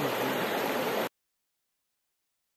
Mm-hmm.